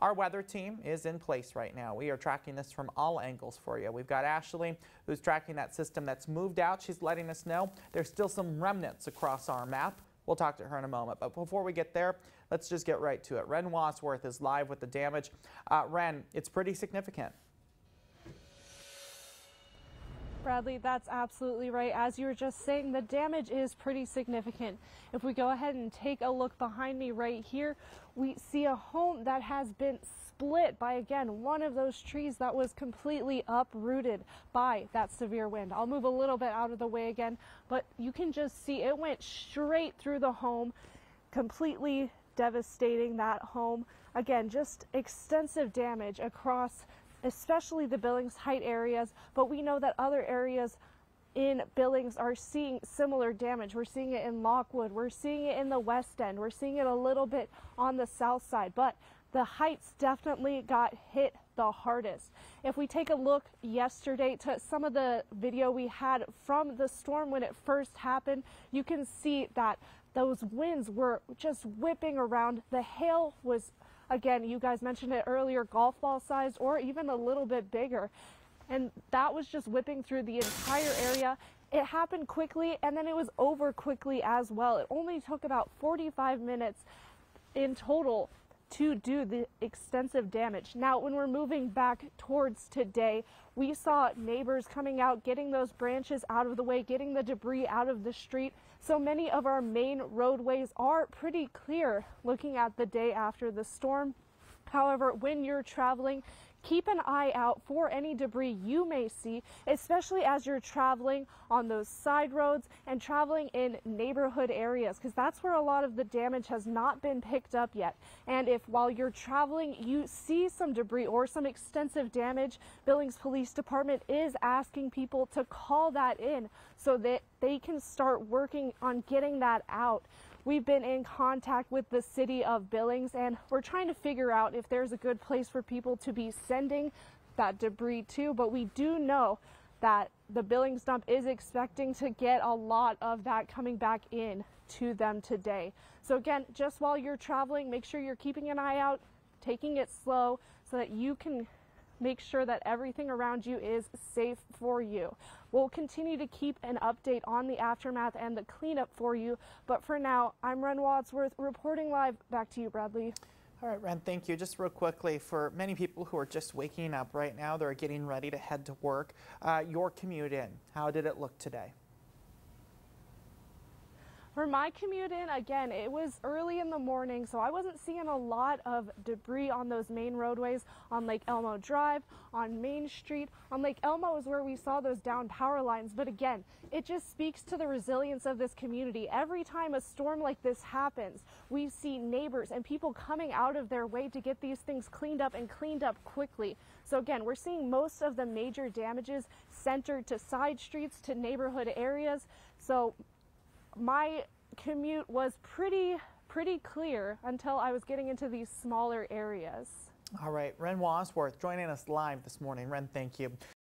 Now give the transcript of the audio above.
Our weather team is in place right now. We are tracking this from all angles for you. We've got Ashley who's tracking that system that's moved out. She's letting us know there's still some remnants across our map. We'll talk to her in a moment. But before we get there, let's just get right to it. Ren Wadsworth is live with the damage. Uh, Ren, it's pretty significant. Bradley, that's absolutely right. As you were just saying, the damage is pretty significant. If we go ahead and take a look behind me right here, we see a home that has been split by, again, one of those trees that was completely uprooted by that severe wind. I'll move a little bit out of the way again, but you can just see it went straight through the home, completely devastating that home. Again, just extensive damage across especially the Billings Height areas, but we know that other areas in Billings are seeing similar damage. We're seeing it in Lockwood, we're seeing it in the West End, we're seeing it a little bit on the south side, but the Heights definitely got hit the hardest. If we take a look yesterday to some of the video we had from the storm when it first happened, you can see that those winds were just whipping around. The hail was Again, you guys mentioned it earlier, golf ball sized or even a little bit bigger. And that was just whipping through the entire area. It happened quickly and then it was over quickly as well. It only took about 45 minutes in total to do the extensive damage. Now, when we're moving back towards today, we saw neighbors coming out, getting those branches out of the way, getting the debris out of the street. So many of our main roadways are pretty clear looking at the day after the storm. However, when you're traveling, keep an eye out for any debris you may see, especially as you're traveling on those side roads and traveling in neighborhood areas, because that's where a lot of the damage has not been picked up yet. And if while you're traveling, you see some debris or some extensive damage, Billings Police Department is asking people to call that in so that they can start working on getting that out. We've been in contact with the city of Billings and we're trying to figure out if there's a good place for people to be sending that debris to, but we do know that the Billings dump is expecting to get a lot of that coming back in to them today. So again, just while you're traveling, make sure you're keeping an eye out, taking it slow so that you can make sure that everything around you is safe for you. We'll continue to keep an update on the aftermath and the cleanup for you, but for now, I'm Ren Wadsworth reporting live. Back to you, Bradley. All right, Ren, thank you. Just real quickly, for many people who are just waking up right now, they're getting ready to head to work. Uh, your commute in, how did it look today? For my commute in, again, it was early in the morning, so I wasn't seeing a lot of debris on those main roadways on Lake Elmo Drive, on Main Street. On Lake Elmo is where we saw those down power lines, but again, it just speaks to the resilience of this community. Every time a storm like this happens, we see neighbors and people coming out of their way to get these things cleaned up and cleaned up quickly. So again, we're seeing most of the major damages centered to side streets, to neighborhood areas. So my commute was pretty pretty clear until I was getting into these smaller areas. All right, Ren Wadsworth joining us live this morning. Ren, thank you.